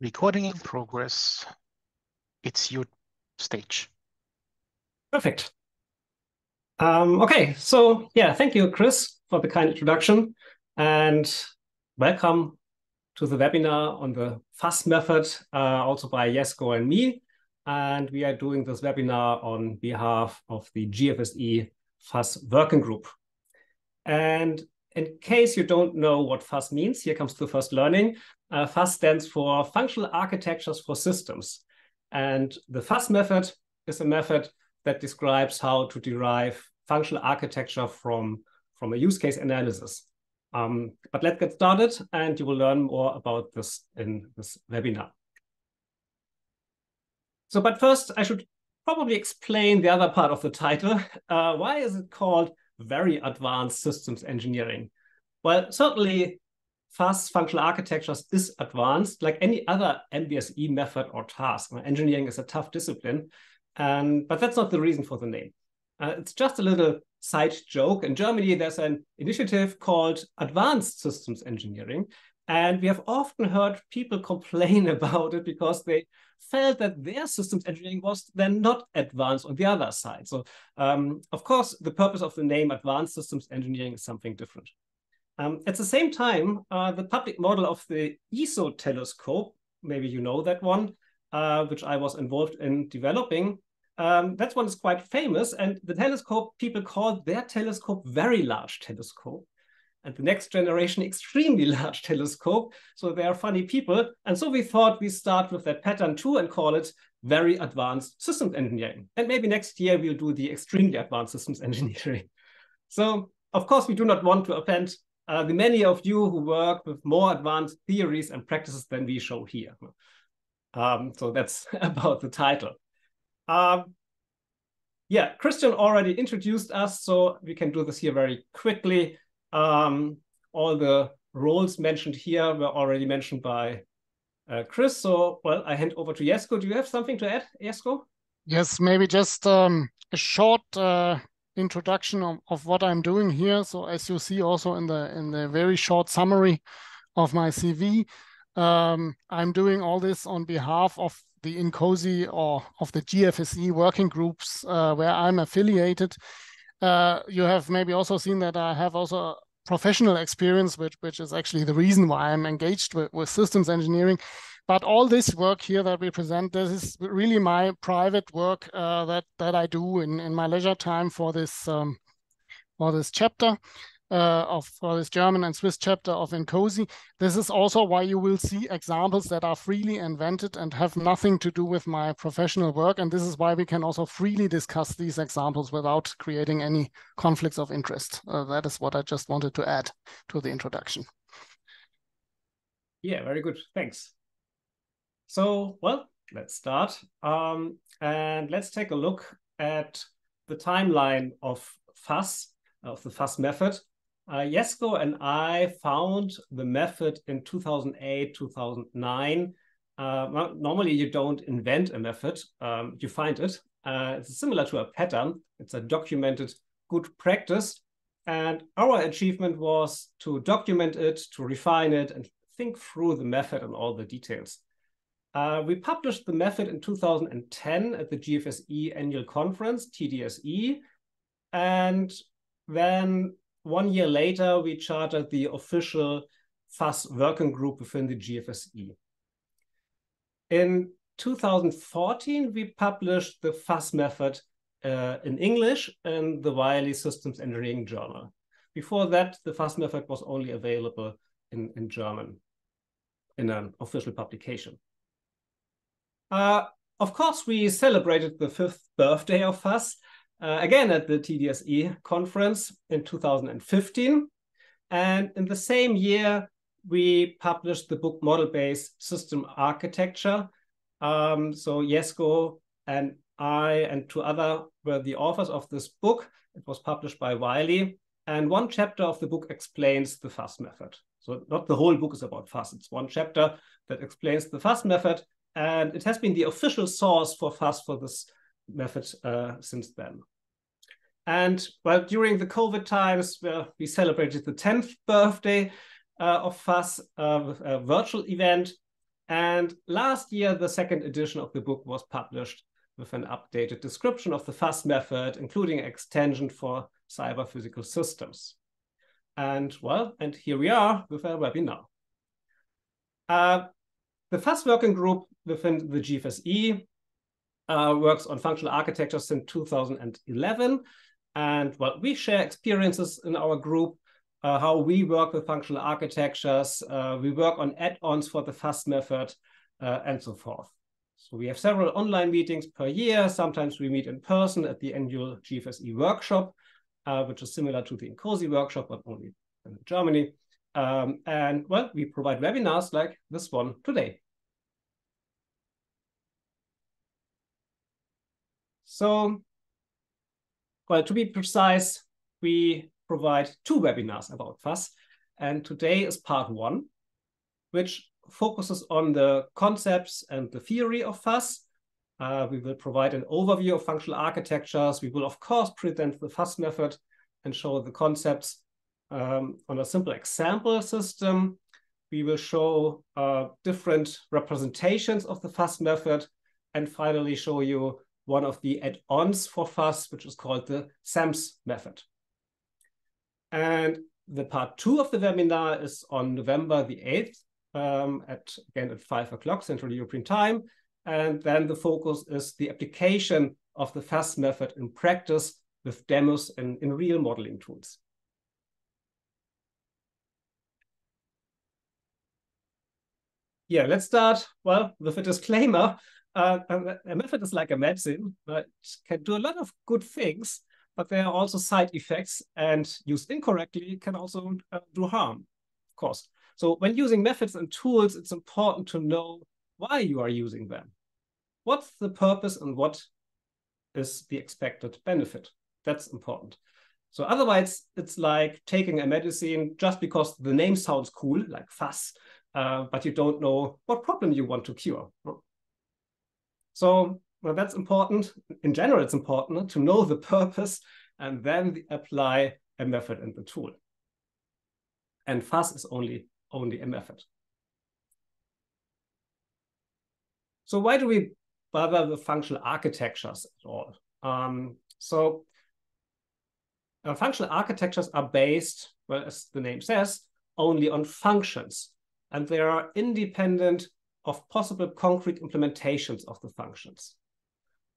Recording in progress. It's your stage. Perfect. Um, okay, so yeah, thank you, Chris, for the kind introduction, and welcome to the webinar on the FAS method, uh, also by Jesko and me. And we are doing this webinar on behalf of the GFSE FAS working group. And in case you don't know what FAS means, here comes the first learning. Uh, FAS stands for Functional Architectures for Systems. And the FAS method is a method that describes how to derive functional architecture from, from a use case analysis. Um, but let's get started and you will learn more about this in this webinar. So, but first I should probably explain the other part of the title. Uh, why is it called very advanced systems engineering? Well, certainly FAS functional architectures is advanced like any other MBSE method or task. Engineering is a tough discipline, and, but that's not the reason for the name. Uh, it's just a little side joke. In Germany, there's an initiative called Advanced Systems Engineering, and we have often heard people complain about it because they felt that their systems engineering was then not advanced on the other side. So, um, of course, the purpose of the name Advanced Systems Engineering is something different. Um, at the same time, uh, the public model of the ESO telescope, maybe you know that one, uh, which I was involved in developing, um, that one is quite famous. And the telescope, people call their telescope very large telescope. And the next generation, extremely large telescope. So they are funny people. And so we thought we start with that pattern too and call it very advanced systems engineering. And maybe next year we'll do the extremely advanced systems engineering. So of course, we do not want to offend uh, the many of you who work with more advanced theories and practices than we show here. Um, so that's about the title. Um, yeah, Christian already introduced us, so we can do this here very quickly. Um, all the roles mentioned here were already mentioned by uh, Chris. So, well, I hand over to Jesko. Do you have something to add, Jesko? Yes, maybe just um, a short uh, introduction of, of what I'm doing here. So as you see also in the in the very short summary of my CV, um, I'm doing all this on behalf of the INCOSE or of the GFSE working groups uh, where I'm affiliated. Uh, you have maybe also seen that I have also professional experience, which which is actually the reason why I'm engaged with, with systems engineering. But all this work here that we present, this is really my private work uh, that that I do in, in my leisure time for this um, for this chapter. Uh, of for this German and Swiss chapter of INCOSE. This is also why you will see examples that are freely invented and have nothing to do with my professional work. And this is why we can also freely discuss these examples without creating any conflicts of interest. Uh, that is what I just wanted to add to the introduction. Yeah, very good. Thanks. So, well, let's start. Um, and let's take a look at the timeline of FAS, of the FAS method. Uh, Jesko and I found the method in 2008, 2009. Uh, normally, you don't invent a method, um, you find it. Uh, it's similar to a pattern, it's a documented good practice. And our achievement was to document it, to refine it, and think through the method and all the details. Uh, we published the method in 2010 at the GFSE annual conference, TDSE. And then one year later, we chartered the official FAS working group within the GFSE. In 2014, we published the FAS method uh, in English in the Wiley Systems Engineering Journal. Before that, the FAS method was only available in, in German in an official publication. Uh, of course, we celebrated the fifth birthday of FAS, uh, again at the TDSE conference in 2015. And in the same year, we published the book Model-Based System Architecture. Um, so Jesko and I and two other were the authors of this book. It was published by Wiley. And one chapter of the book explains the FAS method. So not the whole book is about FAS. It's one chapter that explains the FAS method and it has been the official source for FAS for this method uh, since then. And well, during the COVID times, we celebrated the 10th birthday uh, of FAS, a virtual event. And last year, the second edition of the book was published with an updated description of the FAS method, including extension for cyber physical systems. And well, and here we are with a webinar. Uh, the FAS working group within the GFSE uh, works on functional architecture since 2011. And well, we share experiences in our group, uh, how we work with functional architectures. Uh, we work on add-ons for the FAS method uh, and so forth. So we have several online meetings per year. Sometimes we meet in person at the annual GFSE workshop, uh, which is similar to the INCOSE workshop, but only in Germany. Um, and well, we provide webinars like this one today. So, well, to be precise, we provide two webinars about FAS. And today is part one, which focuses on the concepts and the theory of FAS. Uh, we will provide an overview of functional architectures. We will, of course, present the FAS method and show the concepts um, on a simple example system. We will show uh, different representations of the FAS method and finally show you one of the add-ons for FAS, which is called the SAMS method. And the part two of the webinar is on November the 8th um, at again at five o'clock Central European time. And then the focus is the application of the FAS method in practice with demos and in real modeling tools. Yeah, let's start, well, with a disclaimer. Uh, a, method is like a medicine, but can do a lot of good things, but there are also side effects and used incorrectly can also uh, do harm, of course. So when using methods and tools, it's important to know why you are using them. What's the purpose and what is the expected benefit? That's important. So otherwise, it's like taking a medicine just because the name sounds cool, like FAS, uh, but you don't know what problem you want to cure. So well, that's important. In general, it's important to know the purpose and then apply a method and the tool. And FAS is only only a method. So why do we bother with functional architectures at all? Um, so uh, functional architectures are based, well, as the name says, only on functions, and they are independent of possible concrete implementations of the functions.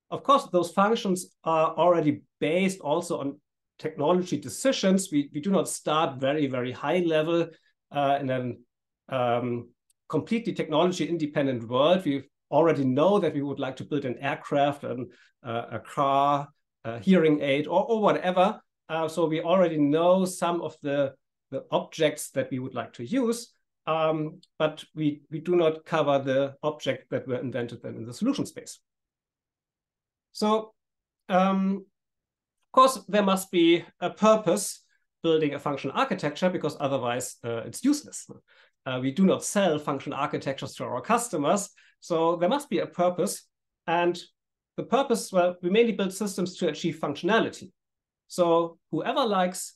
Of course, those functions are already based also on technology decisions. We, we do not start very, very high level uh, in a um, completely technology independent world. We already know that we would like to build an aircraft, and uh, a car, a hearing aid, or, or whatever. Uh, so we already know some of the, the objects that we would like to use, um, but we, we do not cover the object that were invented then in the solution space. So, um, of course, there must be a purpose building a functional architecture because otherwise uh, it's useless. Uh, we do not sell functional architectures to our customers, so there must be a purpose. And the purpose, well, we mainly build systems to achieve functionality. So whoever likes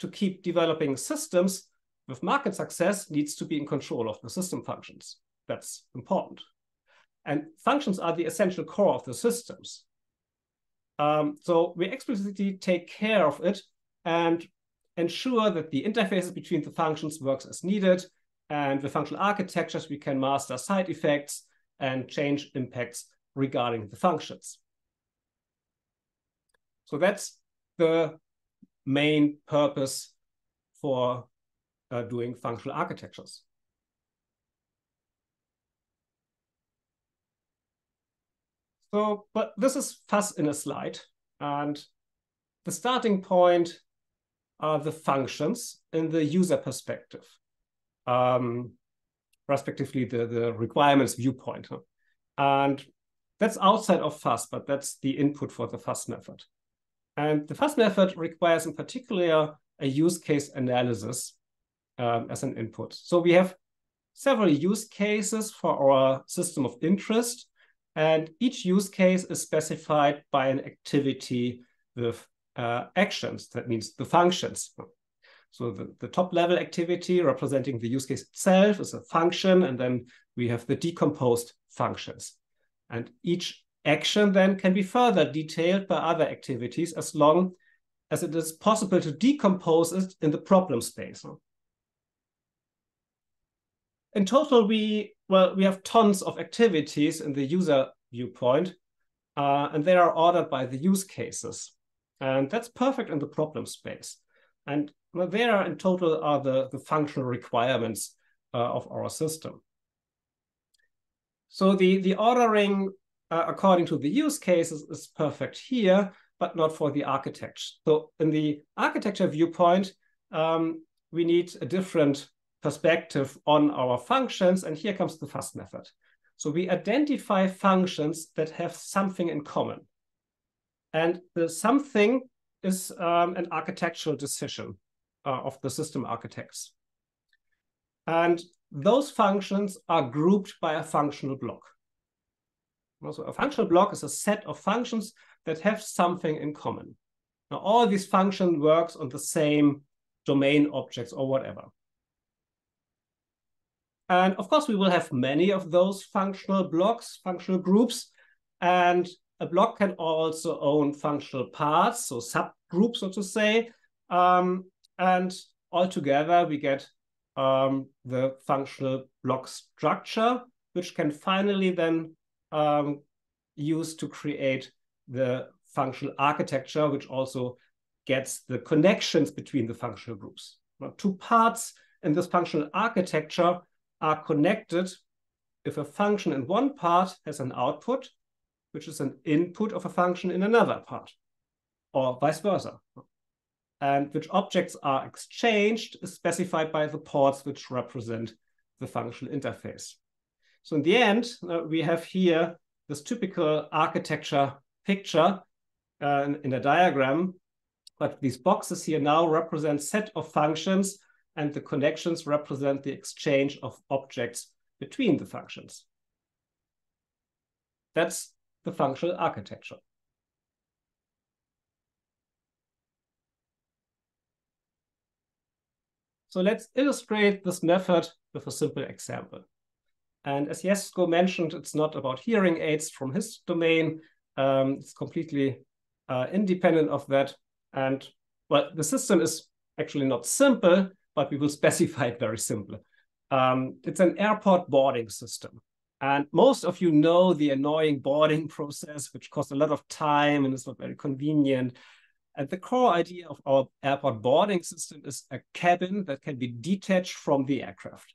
to keep developing systems with market success needs to be in control of the system functions. That's important. And functions are the essential core of the systems. Um, so we explicitly take care of it and ensure that the interfaces between the functions works as needed. And with functional architectures, we can master side effects and change impacts regarding the functions. So that's the main purpose for uh, doing functional architectures. So, but this is FAS in a slide. And the starting point are the functions in the user perspective, um, respectively the, the requirements viewpoint. Huh? And that's outside of FAS, but that's the input for the FAS method. And the FAS method requires in particular a use case analysis um, as an input. So we have several use cases for our system of interest, and each use case is specified by an activity with uh, actions. That means the functions. So the, the top level activity representing the use case itself is a function, and then we have the decomposed functions. And each action then can be further detailed by other activities as long as it is possible to decompose it in the problem space. In total, we well we have tons of activities in the user viewpoint, uh, and they are ordered by the use cases. And that's perfect in the problem space. And well, there in total are the, the functional requirements uh, of our system. So the, the ordering uh, according to the use cases is perfect here, but not for the architecture. So in the architecture viewpoint, um, we need a different perspective on our functions. And here comes the FAS method. So we identify functions that have something in common. And the something is um, an architectural decision uh, of the system architects. And those functions are grouped by a functional block. So a functional block is a set of functions that have something in common. Now, all these functions works on the same domain objects or whatever. And of course, we will have many of those functional blocks, functional groups, and a block can also own functional parts, so subgroups, so to say. Um, and altogether, we get um, the functional block structure, which can finally then um, use to create the functional architecture, which also gets the connections between the functional groups. Now, two parts in this functional architecture are connected if a function in one part has an output, which is an input of a function in another part, or vice versa and which objects are exchanged is specified by the ports which represent the functional interface. So in the end, uh, we have here this typical architecture picture uh, in, in a diagram, but these boxes here now represent set of functions and the connections represent the exchange of objects between the functions. That's the functional architecture. So let's illustrate this method with a simple example. And as Jesko mentioned, it's not about hearing aids from his domain. Um, it's completely uh, independent of that. And well, the system is actually not simple, but we will specify it very simple. Um, it's an airport boarding system. And most of you know the annoying boarding process, which costs a lot of time and is not very convenient. And the core idea of our airport boarding system is a cabin that can be detached from the aircraft.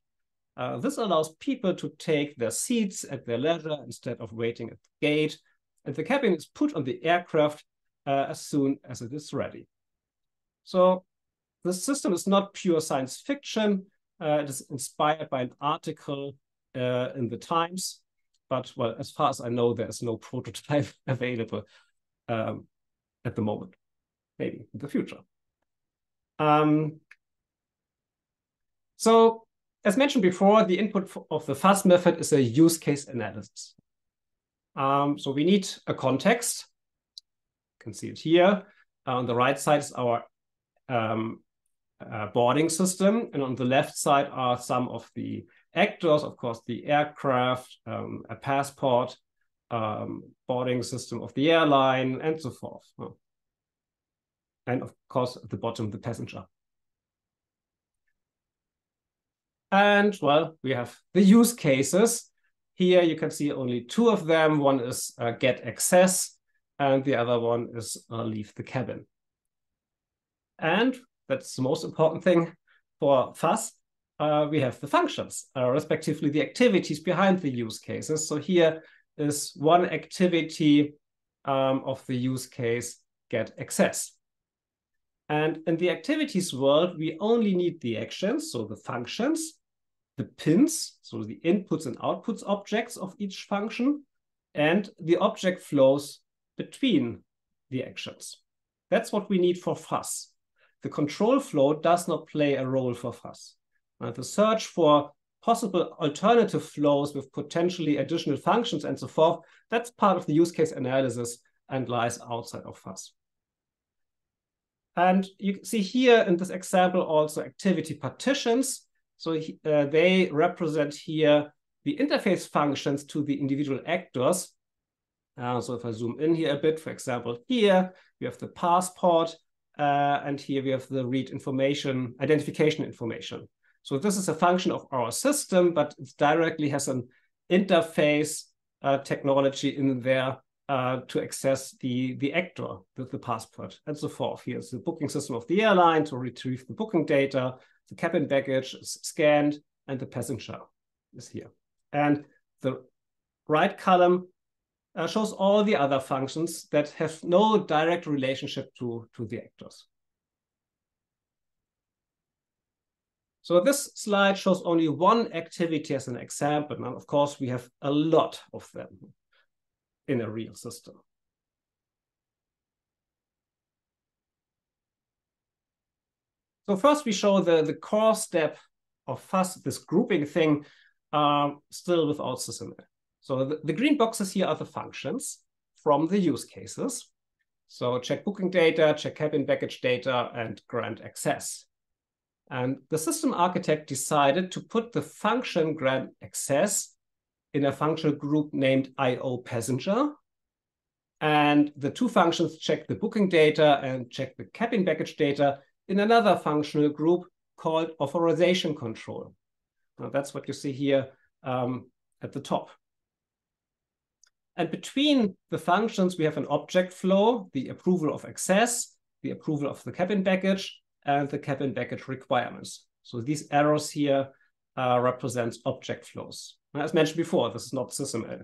Uh, this allows people to take their seats at their leisure instead of waiting at the gate. And the cabin is put on the aircraft uh, as soon as it is ready. So the system is not pure science fiction. Uh, it is inspired by an article uh, in the Times. But well, as far as I know, there is no prototype available um, at the moment maybe in the future. Um, so as mentioned before, the input of the FAS method is a use case analysis. Um, so we need a context. You can see it here. Uh, on the right side is our um, uh, boarding system. And on the left side are some of the actors, of course, the aircraft, um, a passport, um, boarding system of the airline, and so forth and of course at the bottom the passenger. And well, we have the use cases. Here you can see only two of them. One is uh, get access and the other one is uh, leave the cabin. And that's the most important thing for FAS. Uh, we have the functions, uh, respectively the activities behind the use cases. So here is one activity um, of the use case get access. And in the activities world, we only need the actions, so the functions, the pins, so the inputs and outputs objects of each function, and the object flows between the actions. That's what we need for FAS. The control flow does not play a role for FAS. And the search for possible alternative flows with potentially additional functions and so forth, that's part of the use case analysis and lies outside of FAS. And you see here in this example also activity partitions. So uh, they represent here the interface functions to the individual actors. Uh, so if I zoom in here a bit, for example, here we have the passport, uh, and here we have the read information, identification information. So this is a function of our system, but it directly has an interface uh, technology in there uh, to access the, the actor, the, the passport, and so forth. Here's the booking system of the airline to retrieve the booking data, the cabin baggage is scanned, and the passenger is here. And the right column uh, shows all the other functions that have no direct relationship to, to the actors. So this slide shows only one activity as an example. And of course, we have a lot of them in a real system. So first we show the, the core step of FAS, this grouping thing, uh, still without SysML. So the, the green boxes here are the functions from the use cases. So check booking data, check cabin baggage data, and grant access. And the system architect decided to put the function grant access in a functional group named IO passenger. And the two functions check the booking data and check the cabin baggage data in another functional group called authorization control. Now that's what you see here um, at the top. And between the functions, we have an object flow, the approval of access, the approval of the cabin baggage, and the cabin baggage requirements. So these arrows here uh, represent object flows. As mentioned before, this is not SysML.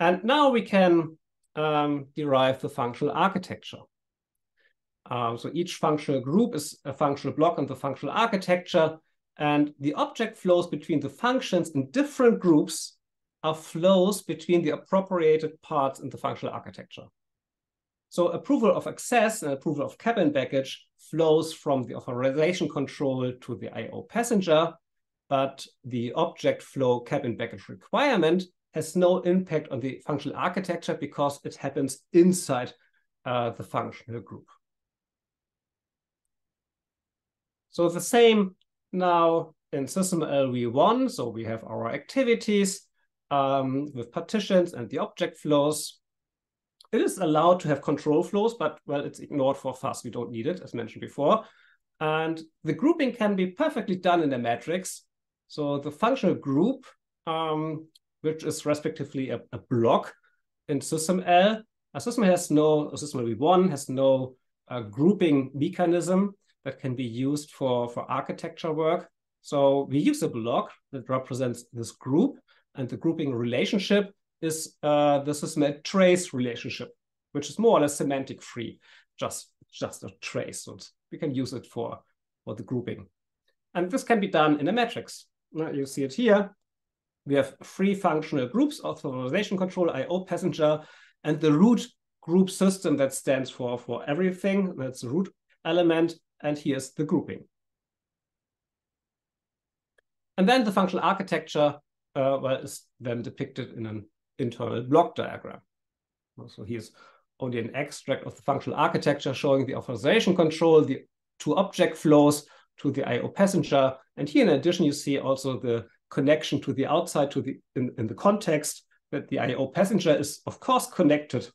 And now we can um, derive the functional architecture. Um, so each functional group is a functional block in the functional architecture, and the object flows between the functions in different groups are flows between the appropriated parts in the functional architecture. So approval of access and approval of cabin baggage flows from the authorization control to the IO passenger, but the object flow cabin baggage requirement has no impact on the functional architecture because it happens inside uh, the functional group. So the same now in SysML v1, So we have our activities um, with partitions and the object flows. It is allowed to have control flows, but well, it's ignored for FAS. We don't need it, as mentioned before. And the grouping can be perfectly done in a matrix. So the functional group, um, which is respectively a, a block in SysML, a system has no, a SysML v1 has no uh, grouping mechanism that can be used for, for architecture work. So we use a block that represents this group, and the grouping relationship is uh, the SysML trace relationship, which is more or less semantic free, just, just a trace. So we can use it for, for the grouping. And this can be done in a matrix. You see it here. We have three functional groups, authorization control, IO passenger, and the root group system that stands for, for everything. That's the root element. And here's the grouping. And then the functional architecture uh, well, is then depicted in an internal block diagram. So here's only an extract of the functional architecture showing the authorization control, the two object flows to the IO passenger. And here, in addition, you see also the connection to the outside to the in, in the context that the IO passenger is, of course, connected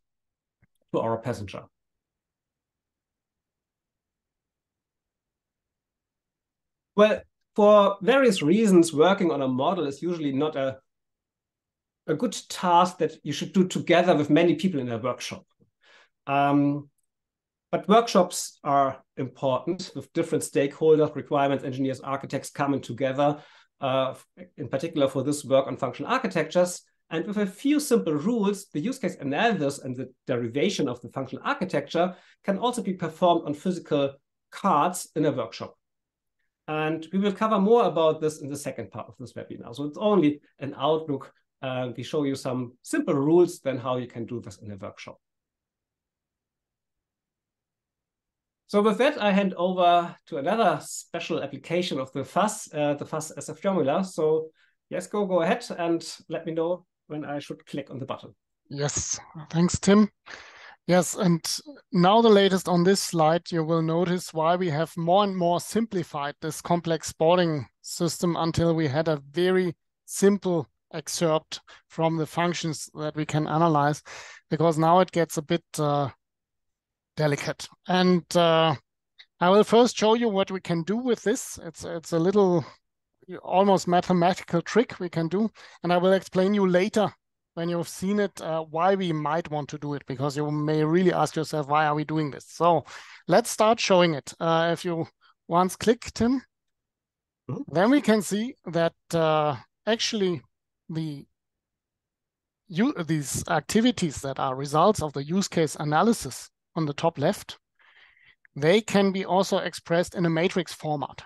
to our passenger. Well, for various reasons, working on a model is usually not a, a good task that you should do together with many people in a workshop. Um, but workshops are important with different stakeholders, requirements, engineers, architects coming together, uh, in particular for this work on functional architectures. And with a few simple rules, the use case analysis and the derivation of the functional architecture can also be performed on physical cards in a workshop. And we will cover more about this in the second part of this webinar. So it's only an outlook. Uh, we show you some simple rules, then how you can do this in a workshop. So with that, I hand over to another special application of the FAS, uh, the FAS as formula. So yes, go, go ahead and let me know when I should click on the button. Yes, thanks, Tim. Yes, and now the latest on this slide, you will notice why we have more and more simplified this complex sporting system until we had a very simple excerpt from the functions that we can analyze, because now it gets a bit uh, delicate. And uh, I will first show you what we can do with this. It's, it's a little almost mathematical trick we can do, and I will explain you later when you've seen it, uh, why we might want to do it, because you may really ask yourself, why are we doing this? So let's start showing it. Uh, if you once click, Tim, mm -hmm. then we can see that uh, actually the you, these activities that are results of the use case analysis on the top left, they can be also expressed in a matrix format.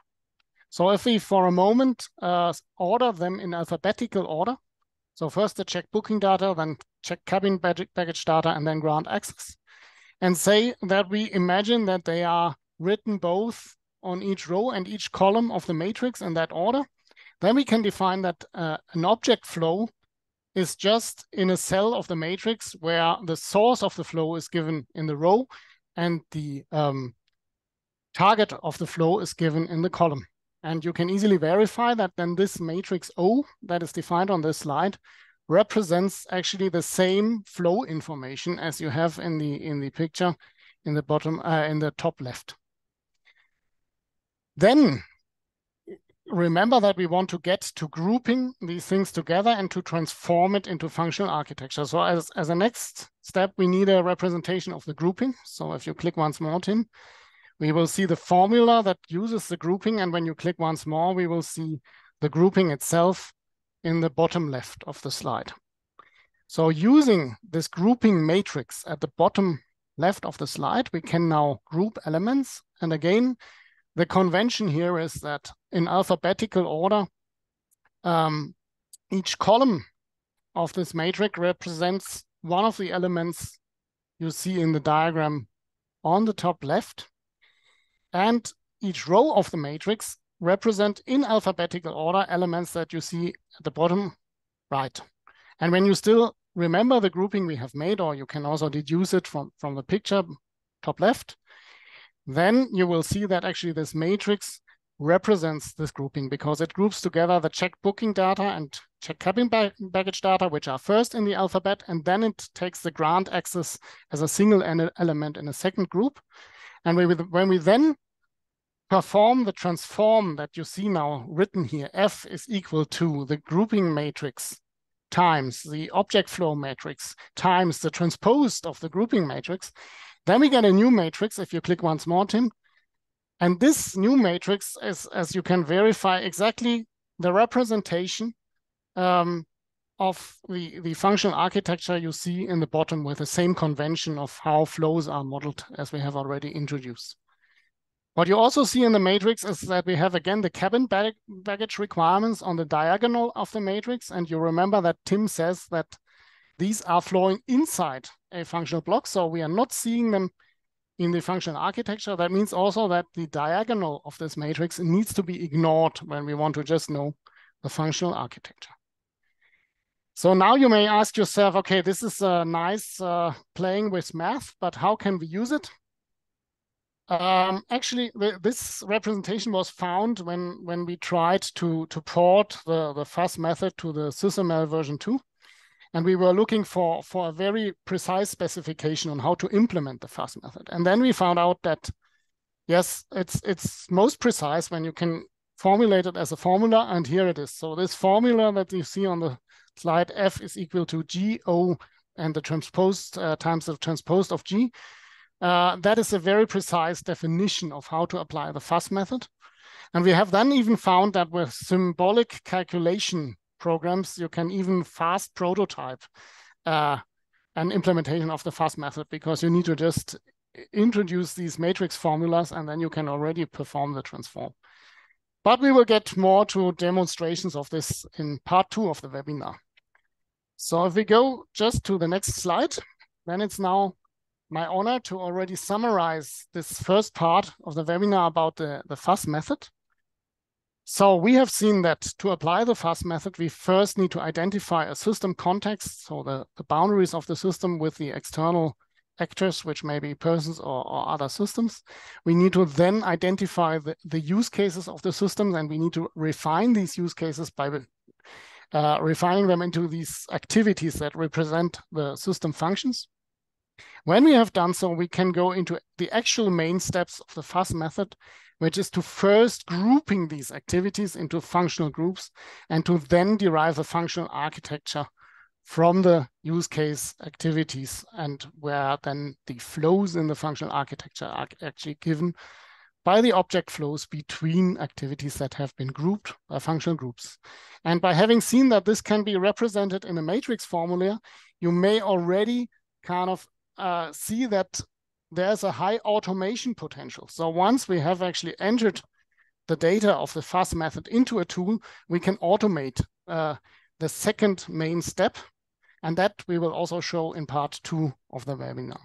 So if we, for a moment, uh, order them in alphabetical order, so first the check booking data, then check cabin baggage data, and then grant access. And say that we imagine that they are written both on each row and each column of the matrix in that order. Then we can define that uh, an object flow is just in a cell of the matrix where the source of the flow is given in the row and the um, target of the flow is given in the column. And you can easily verify that then this matrix O that is defined on this slide represents actually the same flow information as you have in the in the picture in the bottom uh, in the top left. Then remember that we want to get to grouping these things together and to transform it into functional architecture. So as, as a next step, we need a representation of the grouping. So if you click once more, Tim, we will see the formula that uses the grouping. And when you click once more, we will see the grouping itself in the bottom left of the slide. So using this grouping matrix at the bottom left of the slide, we can now group elements. And again, the convention here is that in alphabetical order, um, each column of this matrix represents one of the elements you see in the diagram on the top left. And each row of the matrix represent in alphabetical order elements that you see at the bottom right. And when you still remember the grouping we have made, or you can also deduce it from, from the picture top left, then you will see that actually this matrix represents this grouping because it groups together the check booking data and check cabin ba baggage data, which are first in the alphabet, and then it takes the grant access as a single element in a second group. And we, when we then perform the transform that you see now written here, F is equal to the grouping matrix times the object flow matrix times the transposed of the grouping matrix, then we get a new matrix if you click once more, Tim. And this new matrix is, as you can verify, exactly the representation um, of the, the functional architecture you see in the bottom with the same convention of how flows are modeled as we have already introduced. What you also see in the matrix is that we have, again, the cabin bag baggage requirements on the diagonal of the matrix. And you remember that Tim says that these are flowing inside a functional block. So we are not seeing them in the functional architecture. That means also that the diagonal of this matrix needs to be ignored when we want to just know the functional architecture. So now you may ask yourself, okay, this is a nice uh, playing with math, but how can we use it? Um, actually, this representation was found when when we tried to to port the the FAS method to the SysML version two, and we were looking for for a very precise specification on how to implement the FAS method. And then we found out that yes, it's it's most precise when you can formulate it as a formula, and here it is. So this formula that you see on the slide f is equal to g o and the transposed uh, times the transposed of g. Uh, that is a very precise definition of how to apply the FAS method. And we have then even found that with symbolic calculation programs, you can even fast prototype uh, an implementation of the FAS method because you need to just introduce these matrix formulas and then you can already perform the transform. But we will get more to demonstrations of this in part two of the webinar. So if we go just to the next slide, then it's now my honor to already summarize this first part of the webinar about the, the FAS method. So we have seen that to apply the FAS method, we first need to identify a system context, so the, the boundaries of the system with the external actors, which may be persons or, or other systems. We need to then identify the, the use cases of the systems and we need to refine these use cases by uh, refining them into these activities that represent the system functions. When we have done so, we can go into the actual main steps of the FAS method, which is to first grouping these activities into functional groups and to then derive a functional architecture from the use case activities and where then the flows in the functional architecture are actually given by the object flows between activities that have been grouped by functional groups. And by having seen that this can be represented in a matrix formula, you may already kind of uh, see that there's a high automation potential. So once we have actually entered the data of the FAS method into a tool, we can automate uh, the second main step. And that we will also show in part two of the webinar.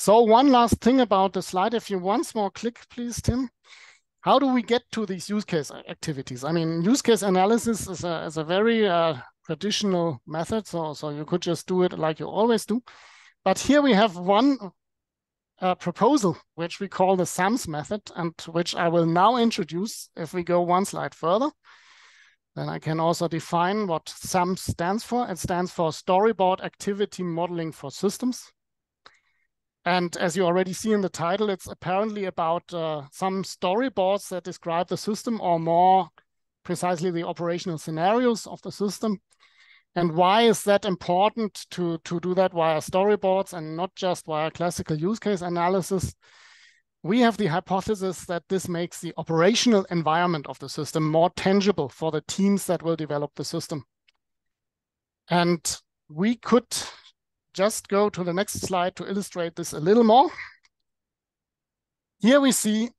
So one last thing about the slide, if you once more click, please, Tim. How do we get to these use case activities? I mean, use case analysis is a, is a very uh, traditional method. So, so you could just do it like you always do. But here we have one uh, proposal, which we call the SAMS method, and which I will now introduce if we go one slide further. Then I can also define what SAMS stands for. It stands for Storyboard Activity Modeling for Systems. And as you already see in the title, it's apparently about uh, some storyboards that describe the system or more precisely the operational scenarios of the system. And why is that important to, to do that via storyboards and not just via classical use case analysis? We have the hypothesis that this makes the operational environment of the system more tangible for the teams that will develop the system. And we could just go to the next slide to illustrate this a little more. Here we see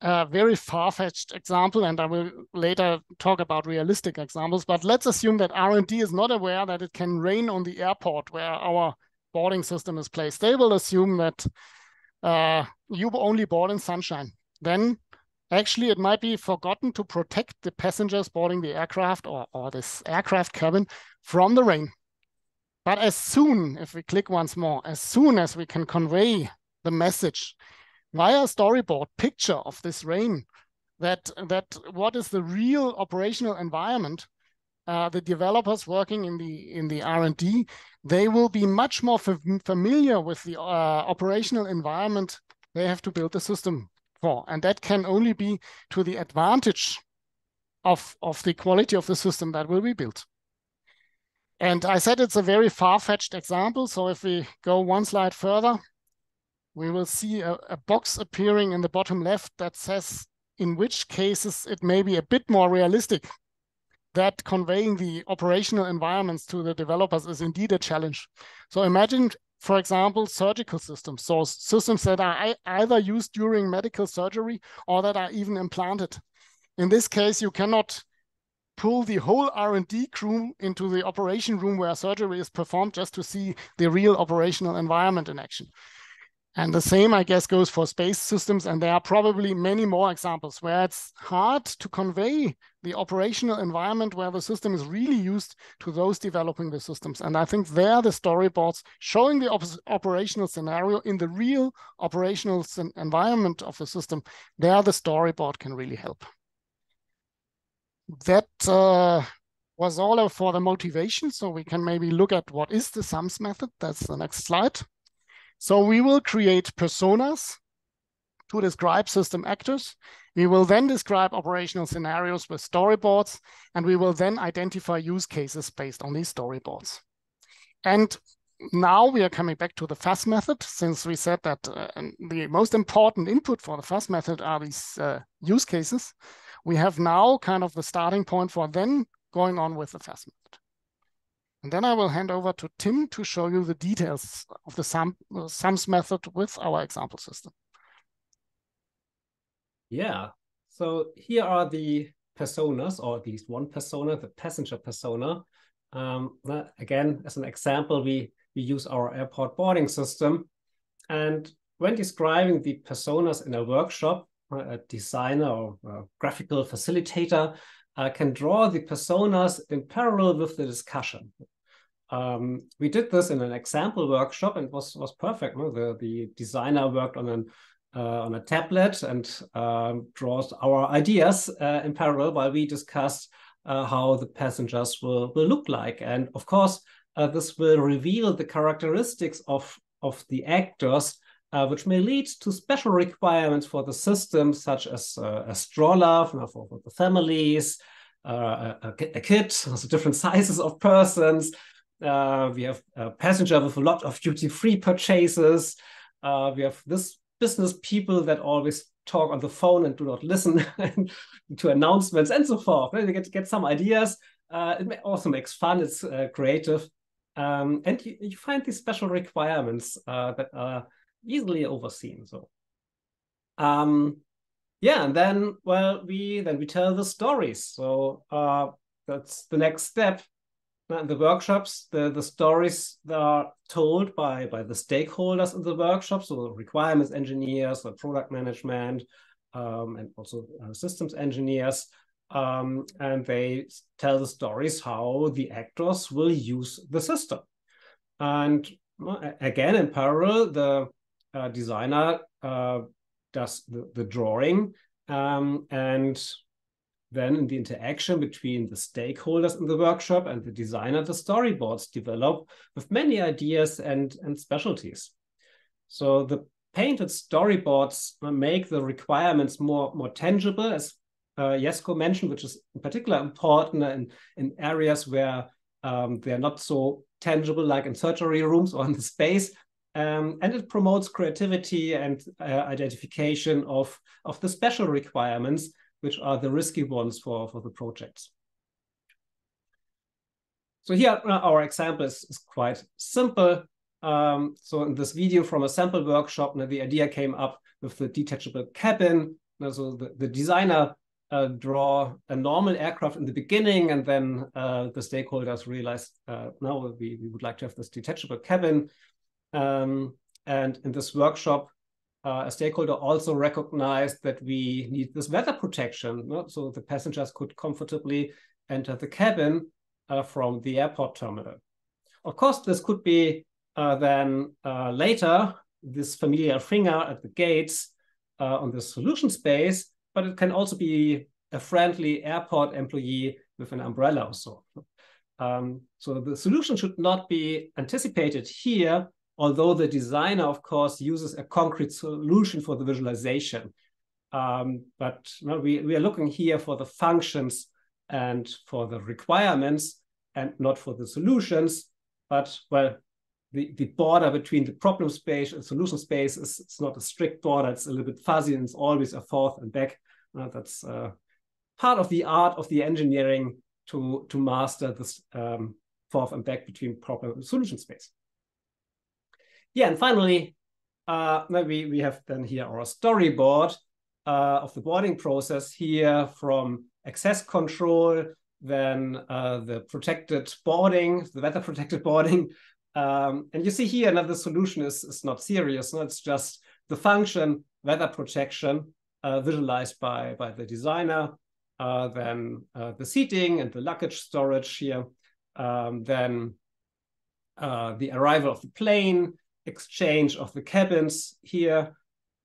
a very far-fetched example, and I will later talk about realistic examples, but let's assume that R&D is not aware that it can rain on the airport where our boarding system is placed. They will assume that uh, you only board in sunshine. Then actually it might be forgotten to protect the passengers boarding the aircraft or, or this aircraft cabin from the rain. But as soon, if we click once more, as soon as we can convey the message via storyboard picture of this rain, that, that what is the real operational environment, uh, the developers working in the in the R&D, they will be much more familiar with the uh, operational environment they have to build the system for. And that can only be to the advantage of, of the quality of the system that will be built. And I said it's a very far-fetched example. So if we go one slide further, we will see a, a, box appearing in the bottom left that says in which cases it may be a bit more realistic that conveying the operational environments to the developers is indeed a challenge. So imagine, for example, surgical systems. So systems that are either used during medical surgery or that are even implanted. In this case, you cannot pull the whole R&D crew into the operation room where surgery is performed just to see the real operational environment in action. And the same, I guess, goes for space systems. And there are probably many more examples where it's hard to convey the operational environment where the system is really used to those developing the systems. And I think there the storyboards showing the op operational scenario in the real operational environment of the system, there the storyboard can really help that uh, was all for the motivation. So we can maybe look at what is the SAMS method. That's the next slide. So we will create personas to describe system actors. We will then describe operational scenarios with storyboards, and we will then identify use cases based on these storyboards. And now we are coming back to the FAS method, since we said that uh, the most important input for the FAS method are these uh, use cases we have now kind of the starting point for then going on with assessment. And then I will hand over to Tim to show you the details of the SAM, uh, SAMS method with our example system. Yeah, so here are the personas, or at least one persona, the passenger persona. Um, again, as an example, we, we use our airport boarding system. And when describing the personas in a workshop, a designer or a graphical facilitator uh, can draw the personas in parallel with the discussion. Um, we did this in an example workshop and was was perfect. No? The the designer worked on an uh, on a tablet and um, draws our ideas uh, in parallel while we discussed uh, how the passengers will will look like. And of course, uh, this will reveal the characteristics of of the actors. Uh, which may lead to special requirements for the system, such as uh, a stroller for, for the families, a, a, kit, so different sizes of persons, uh, we have a passenger with a lot of duty free purchases. Uh, we have this business people that always talk on the phone and do not listen to announcements and so forth. We get get some ideas. Uh, it also makes fun. It's uh, creative, um, and you, you, find these special requirements uh, that are easily overseen. So, um, yeah, and then well, we then we tell the stories. So uh, that's the next step in the workshops, the, the stories that are told by, by the stakeholders in the workshops, so requirements engineers, the product management, um, and also uh, systems engineers. Um, and they tell the stories how the actors will use the system. And again, in parallel, the uh, designer uh, does the, the drawing um, and then in the interaction between the stakeholders in the workshop and the designer, the storyboards develop with many ideas and, and specialties. So the painted storyboards make the requirements more, more tangible, as uh, Jesko mentioned, which is in particular important in, in areas where um, they're not so tangible, like in surgery rooms or in the space. Um, and it promotes creativity and uh, identification of, of the special requirements which are the risky ones for, for the projects. So here uh, our example is, is quite simple. Um, so in this video from a sample workshop, now the idea came up with the detachable cabin. Now, so the, the designer uh, draw a normal aircraft in the beginning, and then uh, the stakeholders realized, uh, now we, we would like to have this detachable cabin. Um, and in this workshop, uh, a stakeholder also recognized that we need this weather protection, no? so the passengers could comfortably enter the cabin uh, from the airport terminal. Of course, this could be uh, then uh, later this familiar finger at the gates uh, on the solution space, but it can also be a friendly airport employee with an umbrella or so. Um, so the solution should not be anticipated here, although the designer, of course, uses a concrete solution for the visualization. Um, but we, we are looking here for the functions and for the requirements and not for the solutions. But well, the, the border between the problem space and solution space is it's not a strict border. It's a little bit fuzzy and it's always a forth and back. Uh, that's uh, part of the art of the engineering to, to master this um, forth and back between problem and solution space yeah, and finally, uh, maybe we have then here our storyboard uh, of the boarding process here from access control, then uh, the protected boarding, the weather protected boarding. Um, and you see here another solution is, is not serious. No? It's just the function weather protection uh, visualized by, by the designer. Uh, then uh, the seating and the luggage storage here. Um, then the arrival of the plane, exchange of the cabins here.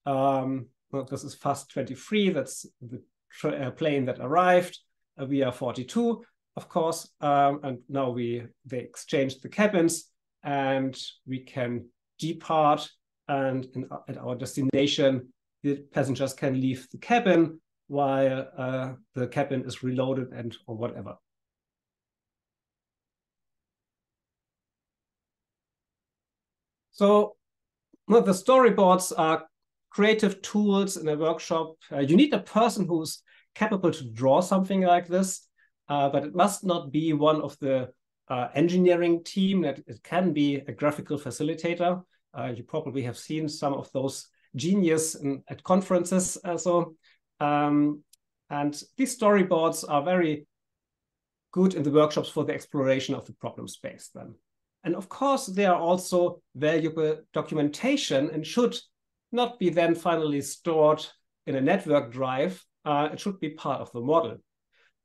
Um, well, this is FAST 23, that's the uh, plane that arrived uh, are 42, of course. Um, and now we they exchanged the cabins and we can depart and in, at our destination, the passengers can leave the cabin while uh, the cabin is reloaded and or whatever. So well, the storyboards are creative tools in a workshop. Uh, you need a person who's capable to draw something like this, uh, but it must not be one of the uh, engineering team. That it can be a graphical facilitator. Uh, you probably have seen some of those genius in, at conferences. Also, um, and these storyboards are very good in the workshops for the exploration of the problem space. Then. And of course, they are also valuable documentation and should not be then finally stored in a network drive. Uh, it should be part of the model.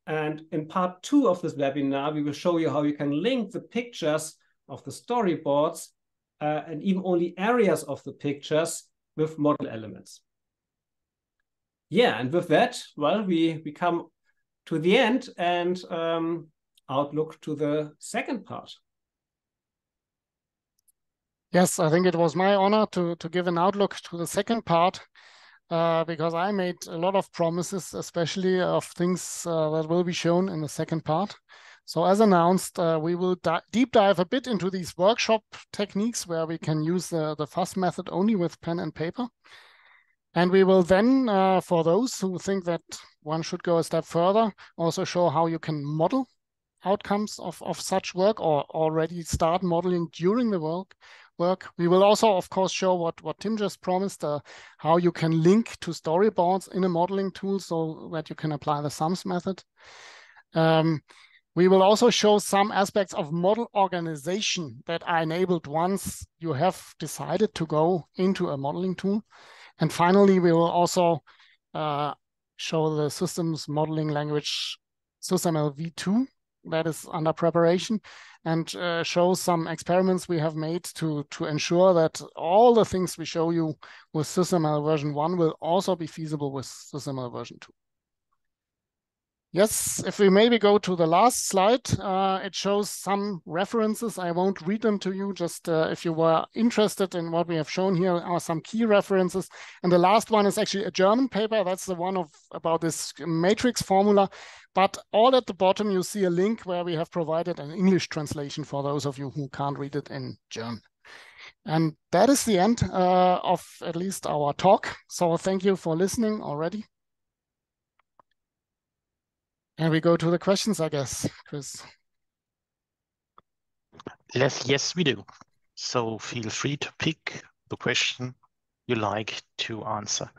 And in part two of this webinar, we will show you how you can link the pictures of the storyboards uh, and even only areas of the pictures with model elements. Yeah, and with that, well, we, we come to the end and um, outlook to the second part. Yes, I think it was my honor to, to give an outlook to the second part uh, because I made a lot of promises, especially of things uh, that will be shown in the second part. So as announced, uh, we will di deep dive a bit into these workshop techniques where we can use the, the FAS method only with pen and paper. And we will then, uh, for those who think that one should go a step further, also show how you can model outcomes of, of such work or already start modeling during the work work. We will also, of course, show what, what Tim just promised, uh, how you can link to storyboards in a modeling tool so that you can apply the SAMS method. Um, we will also show some aspects of model organization that are enabled once you have decided to go into a modeling tool. And finally, we will also uh, show the systems modeling language SysML v2 that is under preparation and uh, show some experiments we have made to, to ensure that all the things we show you with SysML version 1 will also be feasible with SysML version 2. Yes, if we maybe go to the last slide, uh, it shows some references. I won't read them to you, just uh, if you were interested in what we have shown here are some key references. And the last one is actually a German paper. That's the one of about this matrix formula. But all at the bottom, you see a link where we have provided an English translation for those of you who can't read it in German. And that is the end uh, of at least our talk. So thank you for listening already. And we go to the questions, I guess, Chris. Yes, yes, we do. So feel free to pick the question you like to answer.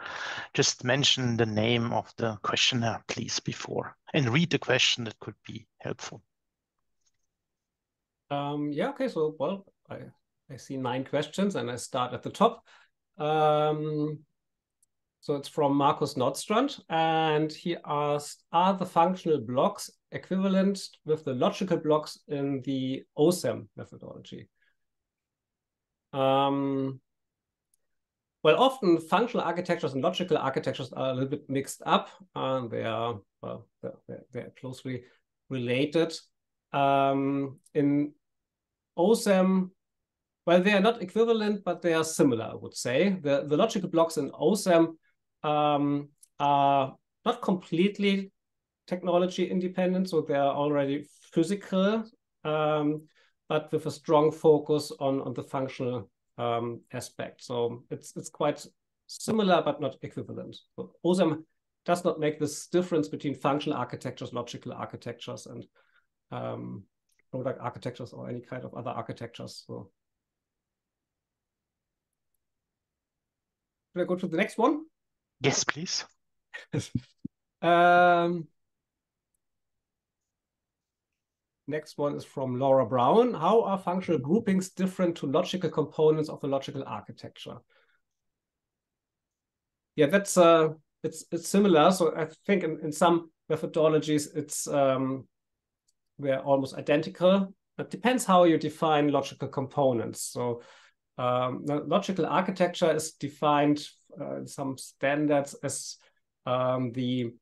Just mention the name of the questioner, please, before, and read the question. That could be helpful. Um, yeah, okay, so, well, I, I see nine questions, and I start at the top. Um, so it's from Markus Nordstrand, and he asked, are the functional blocks equivalent with the logical blocks in the OOSEM methodology? Um, well, often functional architectures and logical architectures are a little bit mixed up. and they are well, they're, they're closely related. Um, in OOSEM, well, they are not equivalent, but they are similar, I would say. The, the logical blocks in OOSEM um, are not completely technology independent, so they are already physical, um, but with a strong focus on, on the functional um, aspect. So it's it's quite similar, but not equivalent. So OOSEM does not make this difference between functional architectures, logical architectures, and um, product architectures or any kind of other architectures. So should I go to the next one? Yes, please. um, next one is from Laura Brown. How are functional groupings different to logical components of a logical architecture? Yeah, that's uh, it's it's similar. So I think in, in some methodologies it's um, we're almost identical. It depends how you define logical components. So um, logical architecture is defined some standards as um, the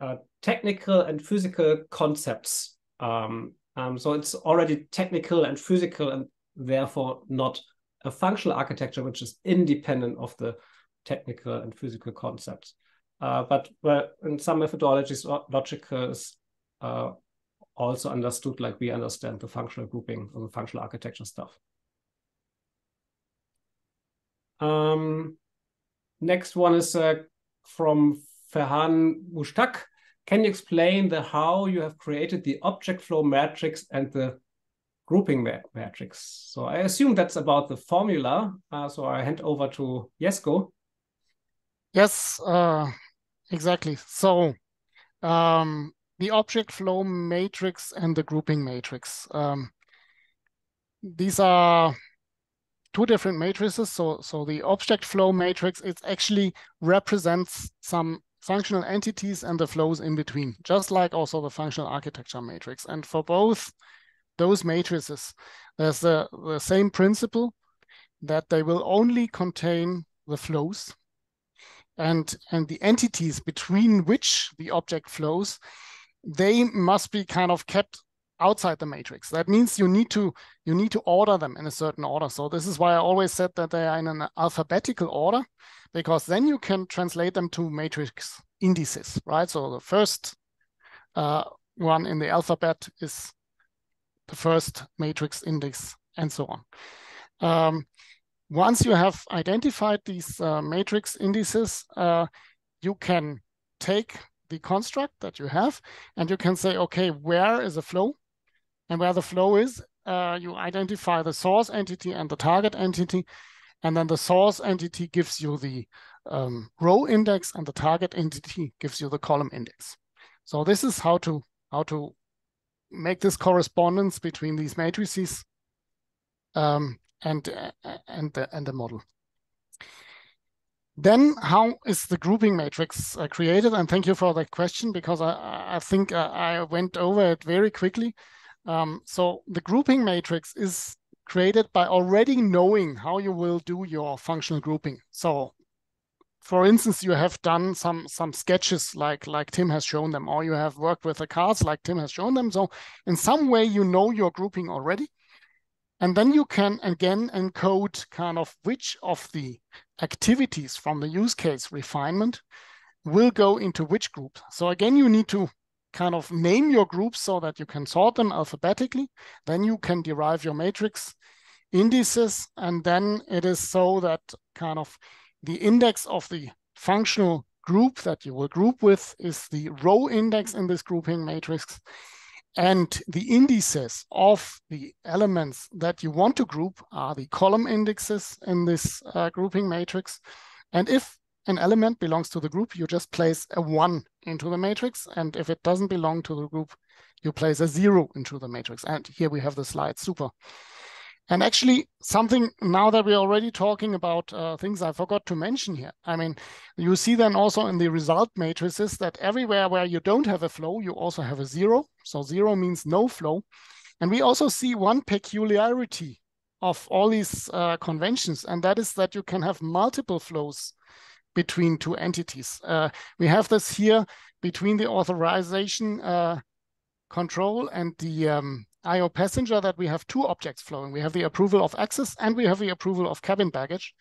uh, technical and physical concepts. Um, um, so it's already technical and physical and therefore not a functional architecture which is independent of the technical and physical concepts. Uh, but well, in some methodologies, logical is uh, also understood like we understand the functional grouping or the functional architecture stuff. Um, Next one is uh, from Ferhan Mushtaq. Can you explain the how you have created the object flow matrix and the grouping matrix? So I assume that's about the formula. Uh, so I hand over to Jesko. Yes, uh, exactly. So um, the object flow matrix and the grouping matrix. Um, these are two different matrices. So, so the object flow matrix, it actually represents some functional entities and the flows in between, just like also the functional architecture matrix. And for both those matrices, there's the, the same principle that they will only contain the flows and and the entities between which the object flows they must be kind of kept outside the matrix. That means you need to you need to order them in a certain order. So this is why i always said that they are in an alphabetical order because then you can translate them to matrix indices right? So the first uh, one in the alphabet is the first matrix index and so on. Um, once you have identified these uh, matrix indices, uh, you can take the construct that you have and you can say, okay, where is a flow? And where the flow is, uh, you identify the source entity and the target entity. And then the source entity gives you the um, row index and the target entity gives you the column index. So this is how to how to make this correspondence between these matrices um, and uh, and the and the model. Then, how is the grouping matrix uh, created? And thank you for that question because I I think uh, I went over it very quickly. Um, so the grouping matrix is created by already knowing how you will do your functional grouping. So for instance, you have done some some sketches like like Tim has shown them, or you have worked with the cards like Tim has shown them. So in some way, you know your grouping already. And then you can again encode kind of which of the activities from the use case refinement will go into which group. So again, you need to kind of name your groups so that you can sort them alphabetically. Then you can derive your matrix indices. And then it is so that kind of the index of the functional group that you will group with is the row index in this grouping matrix. And the indices of the elements that you want to group are the column indexes in this uh, grouping matrix. And if an element belongs to the group, you just place a one into the matrix. And if it doesn't belong to the group, you place a zero into the matrix. And here we have the slide, super. And actually, something now that we're already talking about uh, things I forgot to mention here. I mean, you see then also in the result matrices that everywhere where you don't have a flow, you also have a zero. So zero means no flow. And we also see one peculiarity of all these uh, conventions, and that is that you can have multiple flows between two entities. Uh, we have this here between the authorization uh, control and the um, IO passenger that we have two objects flowing. We have the approval of access and we have the approval of cabin baggage.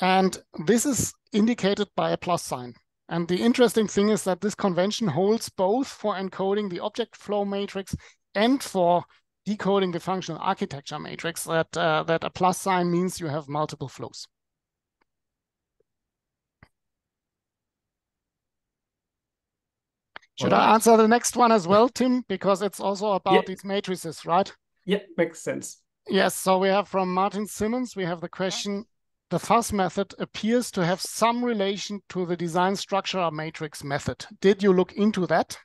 And this is indicated by a plus sign. And the interesting thing is that this convention holds both for encoding the object flow matrix and for decoding the functional architecture matrix that, uh, that a plus sign means you have multiple flows. Should right. I answer the next one as well, Tim? Because it's also about yeah. these matrices, right? Yeah, makes sense. Yes. So we have from Martin Simmons, we have the question the FAS method appears to have some relation to the design structure matrix method. Did you look into that?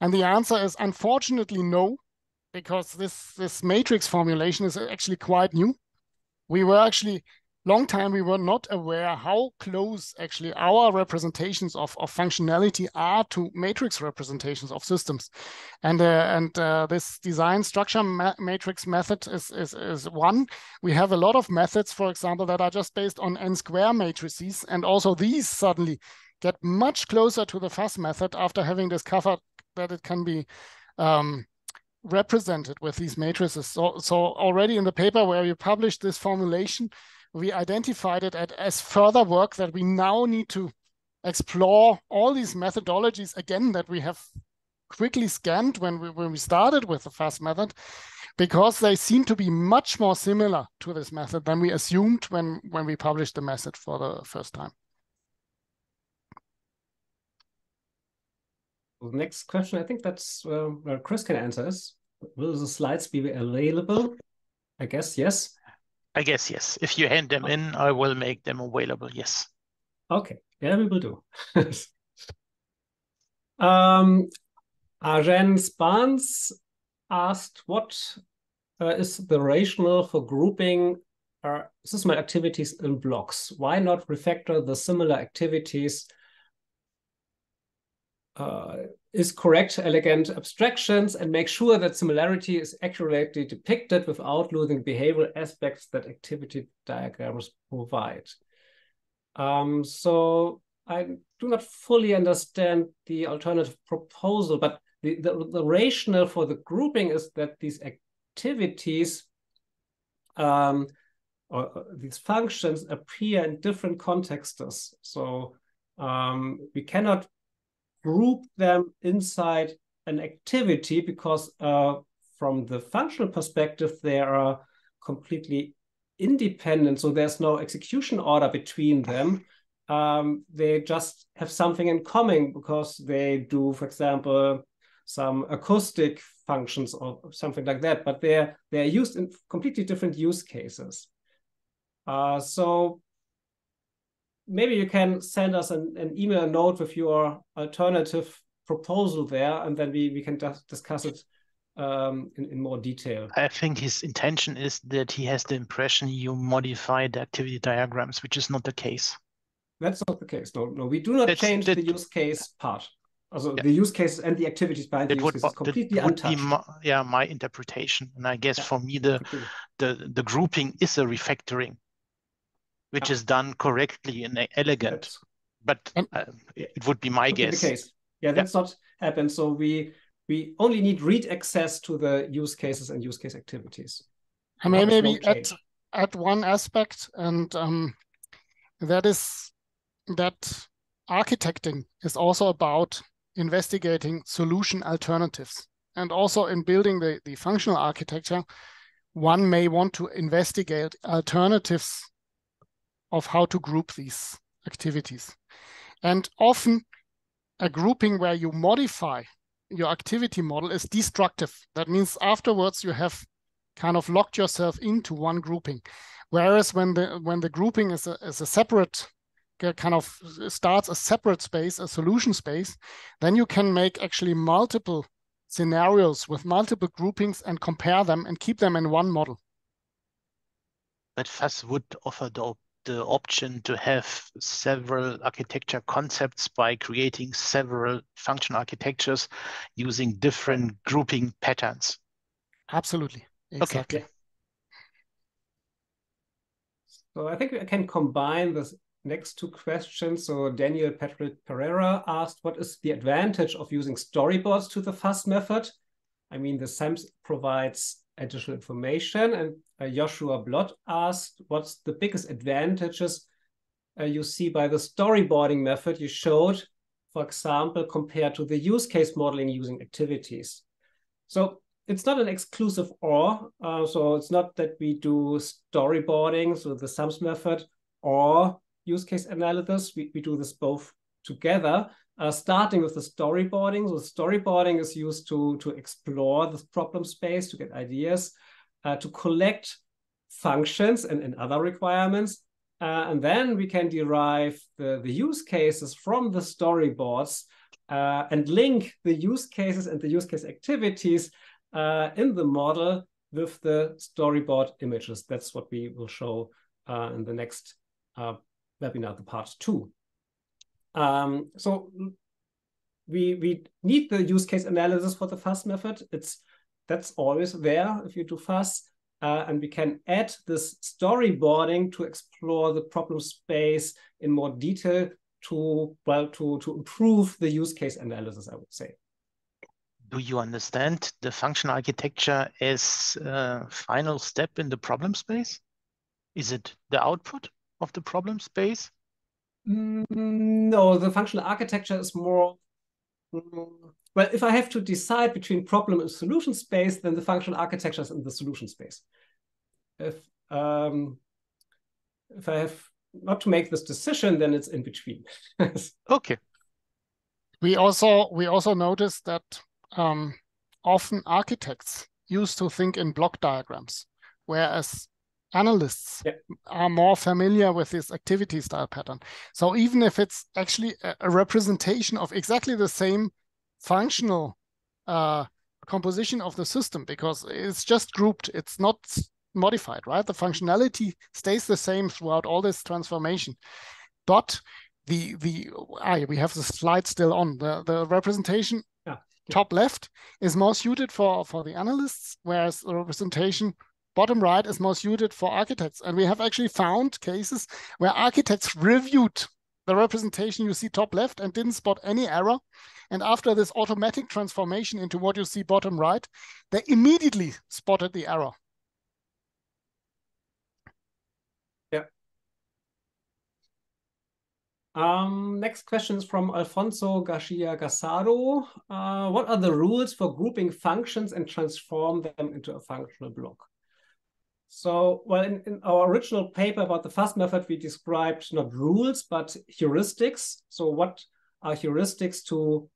And the answer is unfortunately no, because this, this matrix formulation is actually quite new. We were actually long time we were not aware how close actually our representations of, of functionality are to matrix representations of systems. And uh, and uh, this design structure ma matrix method is, is is one. We have a lot of methods for example that are just based on n square matrices. And also these suddenly get much closer to the FAS method after having discovered that it can be um, represented with these matrices. So, so already in the paper where we published this formulation, we identified it as further work that we now need to explore all these methodologies again that we have quickly scanned when we when we started with the FAS method because they seem to be much more similar to this method than we assumed when when we published the method for the first time. The next question, I think that's uh, where Chris can answer is, will the slides be available? I guess yes. I guess yes. If you hand them in, I will make them available. Yes. Okay. Yeah, we will do. um, Arjen Spans asked what uh, is the rationale for grouping uh, system activities in blocks? Why not refactor the similar activities is correct elegant abstractions and make sure that similarity is accurately depicted without losing behavioral aspects that activity diagrams provide. Um, so I do not fully understand the alternative proposal, but the, the, the rationale for the grouping is that these activities um, or these functions appear in different contexts. So um, we cannot group them inside an activity because uh, from the functional perspective, they are completely independent. So there's no execution order between them. Um, they just have something in common because they do, for example, some acoustic functions or something like that, but they're they're used in completely different use cases. Uh, so maybe you can send us an, an email note with your alternative proposal there, and then we, we can just discuss it um, in, in more detail. I think his intention is that he has the impression you modify the activity diagrams, which is not the case. That's not the case. No, no, we do not That's- change that- the use case part. Also, Yeah. the use cases and the activities behind the That use would, case is that completely untouched. my, yeah, my interpretation. And I guess Yeah. for me, the, the, the grouping is a refactoring, which is done correctly and elegant. That's But And- uh, it would be my could be the guess. case. Yeah, that's not happened. So we we only need read access to the use cases and use case activities. I may There is no maybe add add one aspect, and um, that is that architecting is also about investigating solution alternatives. And also in building the, the functional architecture, one may want to investigate alternatives of how to group these activities. And often a grouping where you modify your activity model is destructive. That means afterwards you have kind of locked yourself into one grouping. Whereas when the when the grouping is a, is a separate kind of starts a separate space, a solution space, then you can make actually multiple scenarios with multiple groupings and compare them and keep them in one model. That FAS would offer the, the option to have several architecture concepts by creating several function architectures using different grouping patterns. Absolutely. Exactly. Yeah. So I think I can combine the next two questions. So Daniel Patrick Pereira asked, what is the advantage of using storyboards to the FAS method? I mean, the SAMS provides additional information. And uh, Joshua Blott asked, what's the biggest advantages uh, you see by the storyboarding method you showed, for example, compared to the use case modeling using activities? So it's not an exclusive or. Uh, so it's not that we do storyboarding, so the SAMS method, or use case analysis. We, we do this both together, uh, starting with the storyboarding. So storyboarding is used to, to explore the problem space, to get ideas, uh, to collect functions and, and other requirements. Uh, and then we can derive the, the use cases from the storyboards uh, and link the use cases and the use case activities uh, in the model with the storyboard images. That's what we will show uh, in the next webinar, the part two. Um, so we we need the use case analysis for the FAS method. It's that's always there if you do FAS. Uh, and we can add this storyboarding to explore the problem space in more detail to well to to improve the use case analysis. I would say. Do you understand the function architecture as a final step in the problem space? Is it the output of the problem space? Mm, No, the functional architecture is more. mm, Well, if I have to decide between problem and solution space, then the functional architecture is in the solution space. If um, if I have not to make this decision, then it's in between. Okay. We also we also noticed that um, often architects used to think in block diagrams, whereas analysts Yeah. are more familiar with this activity style pattern. So even if it's actually a, representation of exactly the same functional uh, composition of the system, because it's just grouped, it's not modified, right? The functionality stays the same throughout all this transformation, but the the ah, we have the slide still on the the representation yeah. top left is more suited for for the analysts whereas the representation bottom right is more suited for architects and we have actually found cases where architects reviewed the representation you see top left and didn't spot any error and after this automatic transformation into what you see bottom right they immediately spotted the error Um, next question is from Alfonso Garcia Gasado. Uh, what are the rules for grouping functions and transform them into a functional block? So, well, in, in our original paper about the FAS method, we described not rules, but heuristics. So what are heuristics to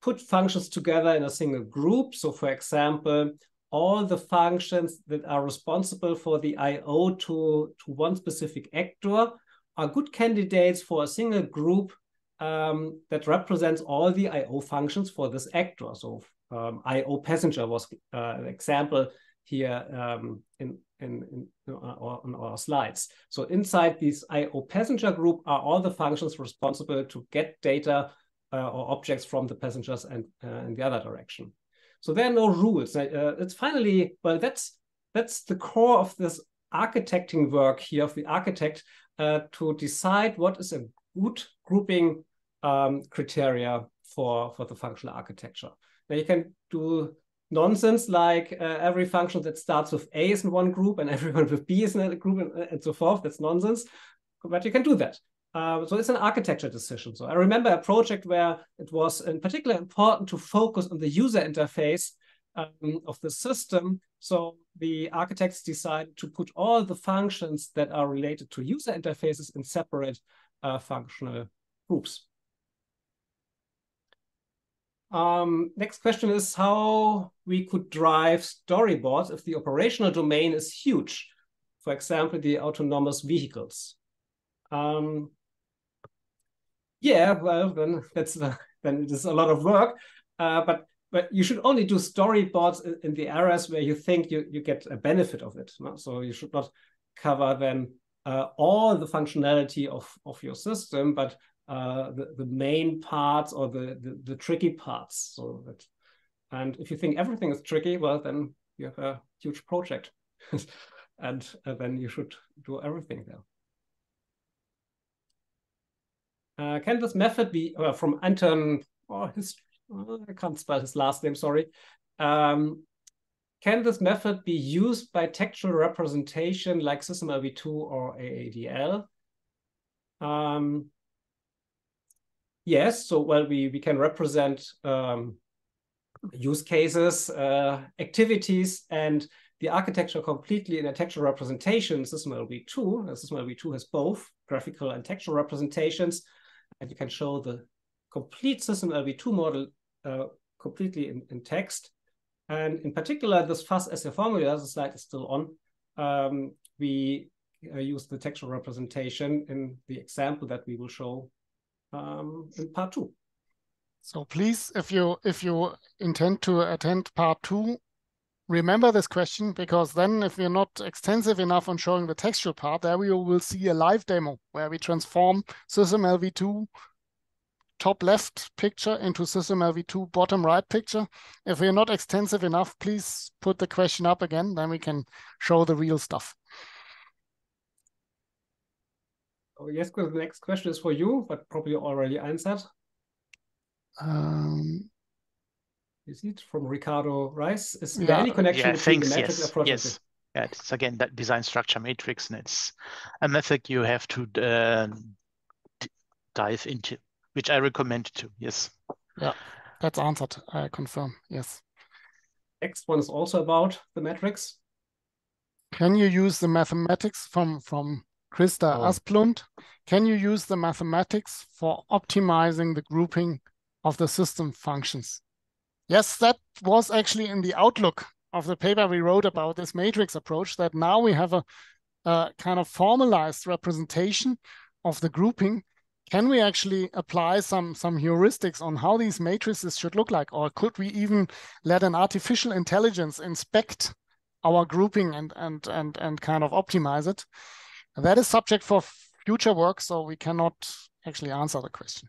put functions together in a single group? So for example, all the functions that are responsible for the IO to, to one specific actor are good candidates for a single group um, that represents all the I/O functions for this actor. So um, I/O passenger was uh, an example here um, in, in, in, our, on our slides. So inside this I/O passenger group are all the functions responsible to get data uh, or objects from the passengers and uh, in the other direction. So there are no rules. Uh, it's finally well, that's that's the core of this architecting work here of the architect uh, to decide what is a good grouping um, criteria for, for the functional architecture. Now you can do nonsense like uh, every function that starts with A is in one group and everyone with B is in a group and, and so forth. That's nonsense, but you can do that. Uh, so it's an architecture decision. So I remember a project where it was in particular important to focus on the user interface um, of the system. So the architects decided to put all the functions that are related to user interfaces in separate uh, functional groups. Um, next question is how we could drive storyboards if the operational domain is huge. For example, the autonomous vehicles. Um, yeah, well, then that's uh, then it is a lot of work. Uh, but but you should only do storyboards in the areas where you think you, you get a benefit of it. No? So you should not cover then uh, all the functionality of, of your system, but uh, the, the main parts or the, the, the, tricky parts. So that, and if you think everything is tricky, well, then you have a huge project. and uh, then you should do everything there. Uh, can this method be uh, from Anton oh, his I can't spell his last name, sorry. Um, can this method be used by textual representation like SysMLv2 or AADL? Um, yes, so well, we, we can represent um, use cases, uh, activities, and the architecture completely in a textual representation, SysMLv2. SysMLv2 has both graphical and textual representations, and you can show the complete system SysMLv2 model uh, completely in, in, text. And in particular, this FAS formula, the slide is still on, um, we uh, use the textual representation in the example that we will show um, in part two. So please, if you if you intend to attend part two, remember this question because then if we're not extensive enough on showing the textual part, there we will see a live demo where we transform SysMLv2 top left picture into SysMLv2 bottom right picture. If we're not extensive enough, please put the question up again, then we can show the real stuff. Oh, yes, the next question is for you, but probably already answered. Um, is it from Ricardo Rice? Is yeah. there any connection yeah, between thanks, the metric yes, approach? Yes. Yeah, it's again that design structure matrix, and it's a method you have to uh, dive into which I recommend to. Yes. Yeah, that's answered. I confirm. Yes. Next one is also about the metrics. Can you use the mathematics from from Krista oh. Asplund? Can you use the mathematics for optimizing the grouping of the system functions? Yes, that was actually in the outlook of the paper we wrote about this matrix approach. That now we have a, a kind of formalized representation of the grouping can we actually apply some some heuristics on how these matrices should look like or could we even let an artificial intelligence inspect our grouping and and and and kind of optimize it that is subject for future work so we cannot actually answer the question.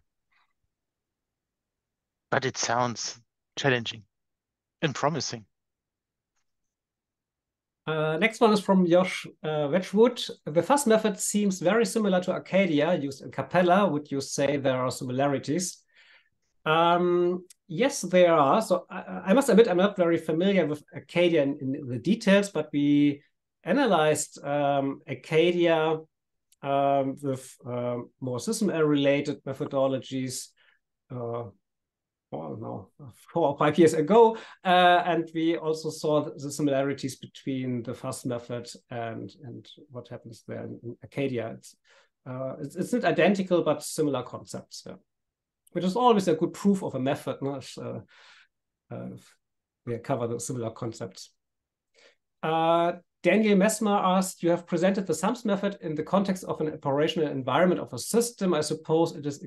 But it sounds challenging and promising. Uh, next one is from Josh uh, Wedgwood. The FAS method seems very similar to Arcadia used in Capella. Would you say there are similarities? Um, yes, there are. So I, I, must admit, I'm not very familiar with Arcadia in, in the details, but we analyzed um, Arcadia um, with uh, more system related methodologies. Uh, no, four or five years ago, uh, and we also saw the similarities between the FAS method and and what happens there in, Arcadia. It's, uh, it's, it's not identical, but similar concepts. Yeah which is always a good proof of a method. No? Uh, uh, we cover the similar concepts. Daniel Messmer asked, you have presented the SAMS method in the context of an operational environment of a system. I suppose it is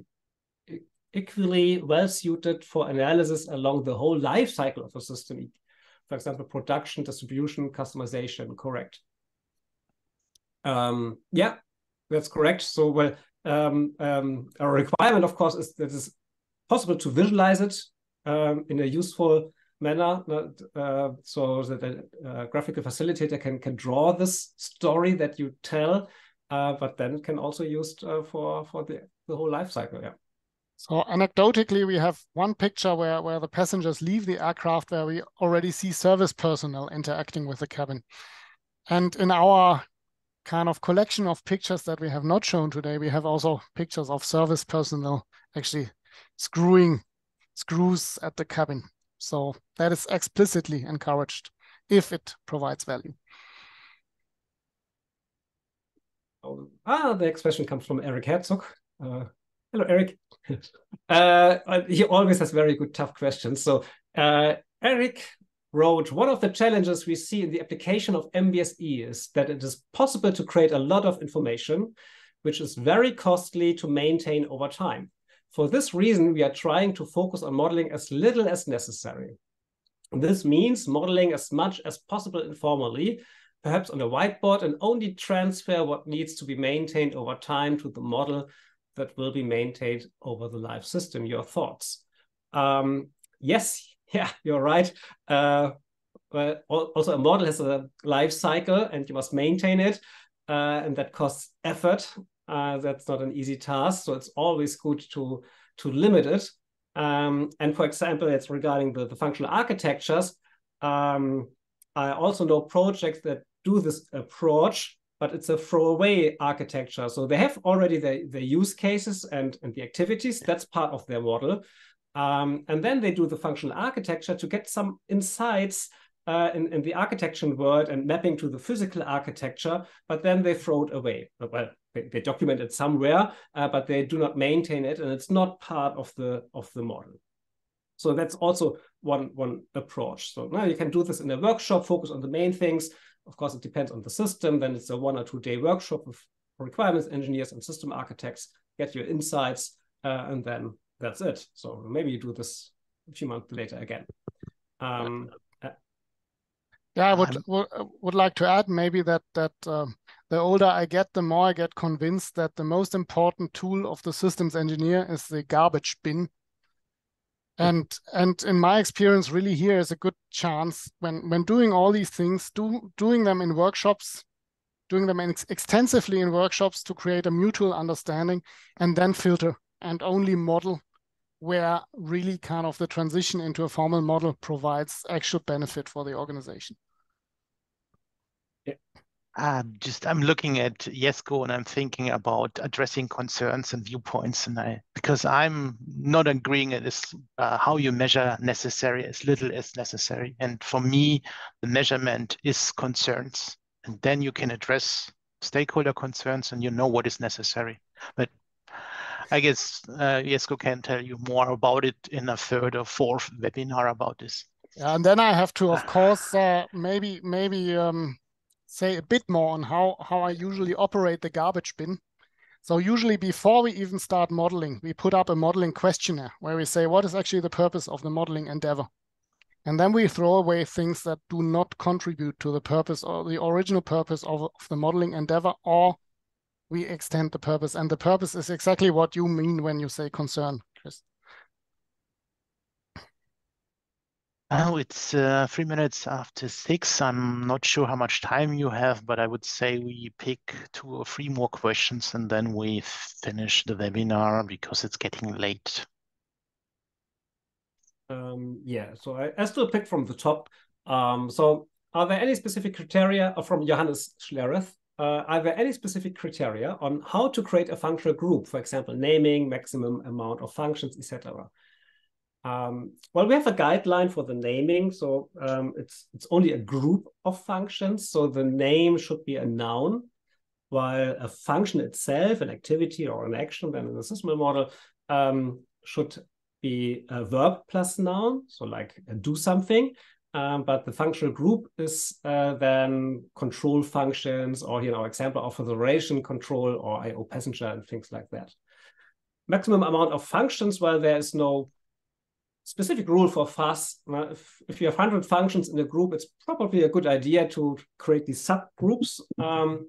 equally well suited for analysis along the whole life cycle of a system. For example, production, distribution, customization, correct. Um, yeah, that's correct. So, well, um, um, a requirement, of course, is that it's possible to visualize it um, in a useful manner, uh, so that a uh, graphical facilitator can can draw this story that you tell, uh, but then can also used uh, for for the the whole life cycle. Yeah. So anecdotally, we have one picture where where the passengers leave the aircraft, where we already see service personnel interacting with the cabin, and in our kind of collection of pictures that we have not shown today, we have also pictures of service personnel actually screwing screws at the cabin. So that is explicitly encouraged if it provides value. Oh, ah, the next question comes from Eric Herzog. Uh, hello, Eric. uh, he always has very good, tough questions. So uh, Eric wrote, one of the challenges we see in the application of MBSE is that it is possible to create a lot of information, which is very costly to maintain over time. For this reason, we are trying to focus on modeling as little as necessary. This means modeling as much as possible informally, perhaps on a whiteboard, and only transfer what needs to be maintained over time to the model that will be maintained over the live system. Your thoughts? Um, yes, yeah, you're right. Uh, but also a model has a life cycle and you must maintain it. Uh, and that costs effort. Uh, that's not an easy task. So it's always good to, to limit it. Um, and for example, it's regarding the, the functional architectures. Um, I also know projects that do this approach, but it's a throwaway architecture. So they have already the, the use cases and, and the activities. That's part of their model. Um, and then they do the functional architecture to get some insights uh, in, in, the architecture world and mapping to the physical architecture, but then they throw it away. Well, they, they document it somewhere, uh, but they do not maintain it, and it's not part of the of the model. So that's also one one approach. So now you can do this in a workshop, focus on the main things. Of course, it depends on the system. Then it's a one or two day workshop with requirements engineers and system architects, get your insights, uh, and then that's it. So maybe you do this a few months later again. Um, yeah, I would, um, would uh, would like to add maybe that that um, the older I get, the more I get convinced that the most important tool of the systems engineer is the garbage bin. Hmm. And and in my experience, really here is a good chance when when doing all these things, do doing them in workshops, doing them ex extensively in workshops to create a mutual understanding, and then filter and only model where really kind of the transition into a formal model provides actual benefit for the organization. Um, just I'm looking at Jesko and I'm thinking about addressing concerns and viewpoints, and I because I'm not agreeing it is uh, how you measure necessary as little as necessary, and for me the measurement is concerns, and then you can address stakeholder concerns and you know what is necessary. But I guess uh, Jesko can tell you more about it in a third or fourth webinar about this. And then I have to, of course, uh, maybe maybe um, say a bit more on how how I usually operate the garbage bin. So usually before we even start modeling, we put up a modeling questionnaire where we say what is actually the purpose of the modeling endeavor. And then we throw away things that do not contribute to the purpose or the original purpose of, of the modeling endeavor or we extend the purpose. And the purpose is exactly what you mean when you say concern, Oh, it's uh, three minutes after six. I'm not sure how much time you have, but I would say we pick two or three more questions and then we finish the webinar because it's getting late. Um, yeah, so I, I still pick from the top. Um, so are there any specific criteria uh, from Johannes Schlereth? Uh, are there any specific criteria on how to create a functional group, for example, naming, maximum amount of functions, etc.? Um, well, we have a guideline for the naming, so um, it's it's only a group of functions. So the name should be a noun, while a function itself, an activity or an action, then in the model, um, should be a verb plus noun, so like do something. Um, but the functional group is uh, then control functions or, you know, example of federation control or IO passenger and things like that. Maximum amount of functions, well, there is no specific rule for FAS. If, if you have 100 functions in a group, it's probably a good idea to create these subgroups. Um,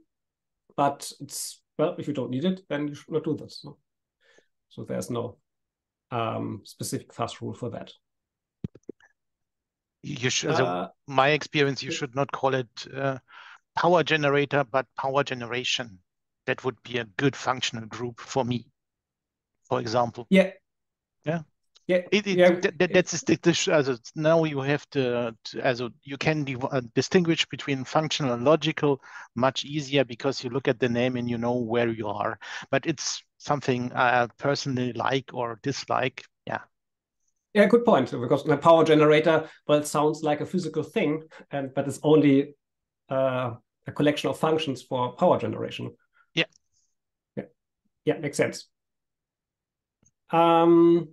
but it's, well, if you don't need it, then you should not do this. So, so there's no um, specific FAS rule for that. You should, uh, my experience, you should not call it uh, power generator, but power generation. That would be a good functional group for me, for example. Yeah. Yeah. Yeah, it, it, yeah. That, that's the, also now you have to, to also you can uh, distinguish between functional and logical much easier because you look at the name and you know where you are. But it's something I personally like or dislike. Yeah. Yeah, good point. Because the power generator, well, it sounds like a physical thing, and but it's only uh, a collection of functions for power generation. Yeah. Yeah, yeah, makes sense. Um,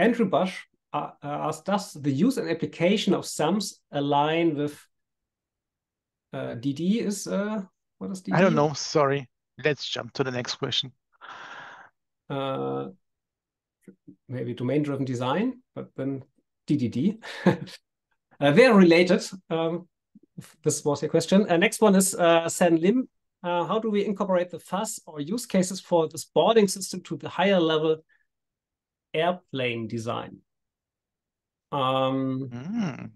Andrew Bush uh, uh, asked, does the use and application of SAMS align with uh, DD? Is uh, what is DD? I don't know. Sorry. Let's jump to the next question. Uh, maybe domain-driven design, but then DDD. uh, they're related. Um, this was your question. Uh, next one is uh, San Lim. Uh, how do we incorporate the FAS or use cases for this boarding system to the higher level airplane design? Um, mm.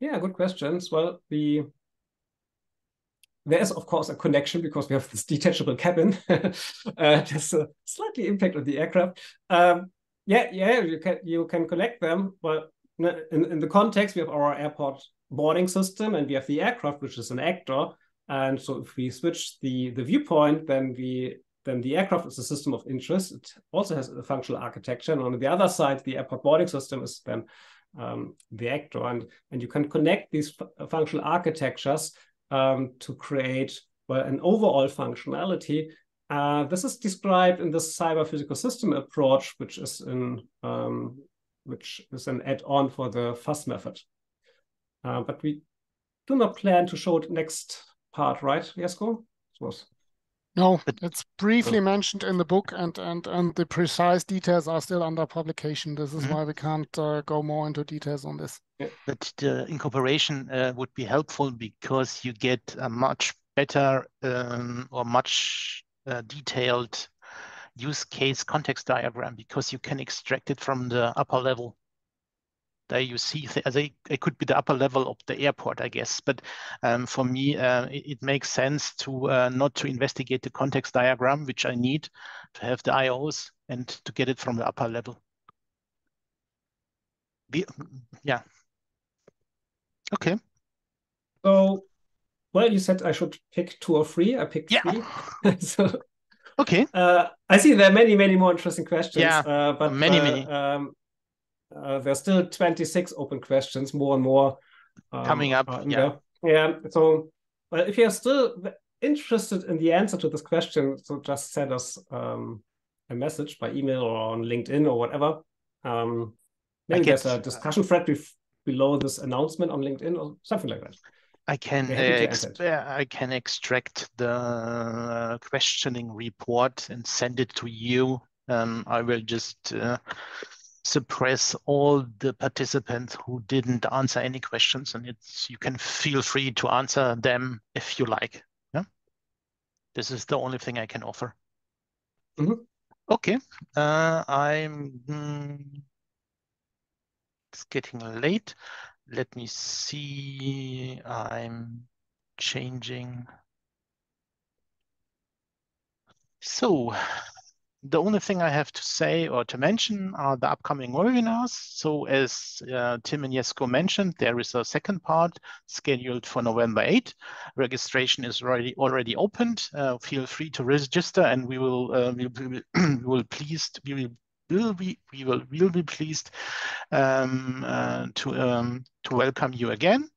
Yeah, good questions. Well, the there is of course a connection because we have this detachable cabin. uh, a slightly impact on the aircraft. Um, yeah, yeah, you can you can connect them, but in, in the context we have our airport boarding system and we have the aircraft, which is an actor. And so if we switch the the viewpoint, then we then the aircraft is a system of interest. It also has a functional architecture. And on the other side, the airport boarding system is then um, the actor. And, and you can connect these functional architectures um, to create well, an overall functionality. Uh, this is described in the cyber physical system approach, which is in um, which is an add-on for the FAS method. Uh, but we do not plan to show it next part, right, Jesko? was no, it's briefly mentioned in the book, and and and the precise details are still under publication. This is mm -hmm. why we can't uh, go more into details on this. But the incorporation uh, would be helpful because you get a much better um, or much uh, detailed use case context diagram because you can extract it from the upper level there you see they, it could be the upper level of the airport i guess. But um, for me uh, it, it, makes sense to uh, not to investigate the context diagram which i need to have the ios and to get it from the upper level. The, yeah. Okay. So well you said i should pick two or three. I picked yeah. three. So okay. uh, i see there are many many more interesting questions yeah. uh, but many uh, many. um, uh, there's still 26 open questions, more and more um, coming up. Uh, yeah. There. Yeah. So, well, if you're still interested in the answer to this question, so just send us um, a message by email or on LinkedIn or whatever. Um, maybe there's a discussion thread below this announcement on LinkedIn or something like that. I can uh, I can extract the questioning report and send it to you. Um, I will just uh, suppress all the participants who didn't answer any questions and it's you can feel free to answer them if you like yeah This is the only thing I can offer. Mm -hmm. Okay, uh, I'm. Mm, it's getting late. Let me see. I'm changing. So the only thing I have to say or to mention are the upcoming webinars. So as uh, Tim and Jesko mentioned, there is a second part scheduled for November 8. Registration is already already opened. Uh, feel free to register and we will uh, we, will, we will pleased we will will be we will be pleased um, uh, to um, to welcome you again.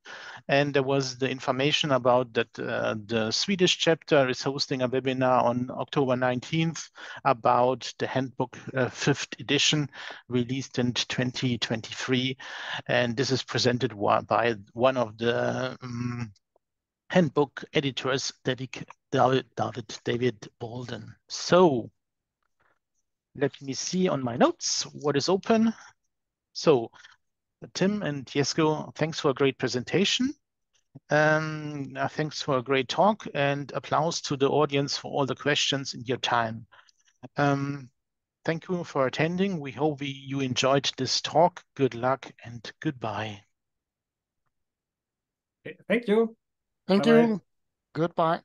And there was the information about that uh, the Swedish chapter is hosting a webinar on October 19th about the handbook uh, fifth edition released in 2023. And this is presented by one of the um, handbook editors, David, David, David Walden. So let me see on my notes what is open. So Tim and Jesko, thanks for a great presentation. Um, uh, thanks for a great talk and applause to the audience for all the questions in your time. Um, thank you for attending. We hope we, you enjoyed this talk. Good luck and goodbye. Thank you. Thank Bye -bye. you. Goodbye.